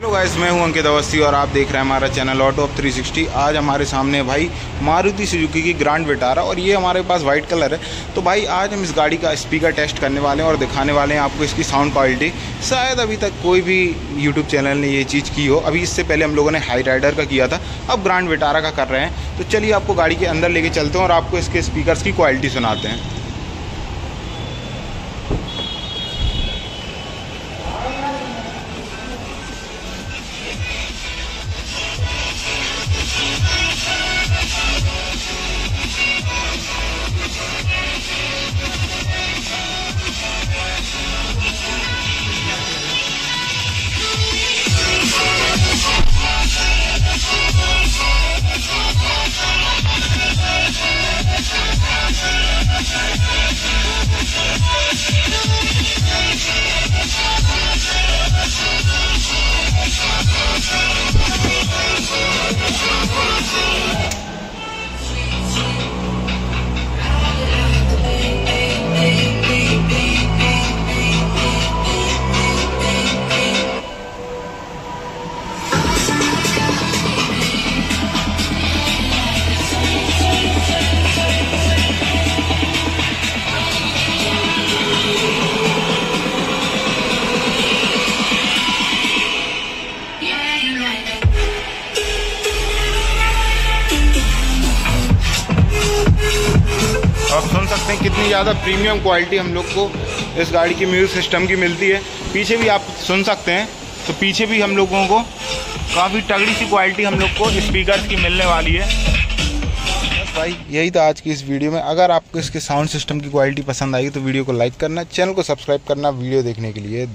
Hello guys मैं हूँ अंकित अवस्थी और आप देख रहे हैं हमारा चैनल ऑटो ऑफ़ 360 आज हमारे सामने भाई मारुति सुजुकी की ग्रांड विटारा और ये हमारे पास वाइट कलर है। तो भाई आज हम इस गाड़ी का स्पीकर टेस्ट करने वाले हैं और दिखाने वाले हैं आपको इसकी साउंड क्वालिटी शायद अभी तक कोई भी यूट्यूब चैनल ने ये चीज़ की हो। अभी इससे पहले हम लोगों ने हाई राइडर का किया था। अब ग्रांड विटारा का कर रहे हैं। तो चलिए आपको गाड़ी के अंदर लेके चलते हैं और आपको इसके स्पीकर की क्वालिटी सुनाते हैं। आप सुन सकते हैं कितनी ज़्यादा प्रीमियम क्वालिटी हम लोग को इस गाड़ी की म्यूज़िक सिस्टम की मिलती है। पीछे भी आप सुन सकते हैं। तो पीछे भी हम लोगों को काफ़ी तगड़ी सी क्वालिटी हम लोग को स्पीकर की मिलने वाली है। भाई, यही था आज की इस वीडियो में। अगर आपको इसके साउंड सिस्टम की क्वालिटी पसंद आई तो वीडियो को लाइक करना चैनल को सब्सक्राइब करना वीडियो देखने के लिए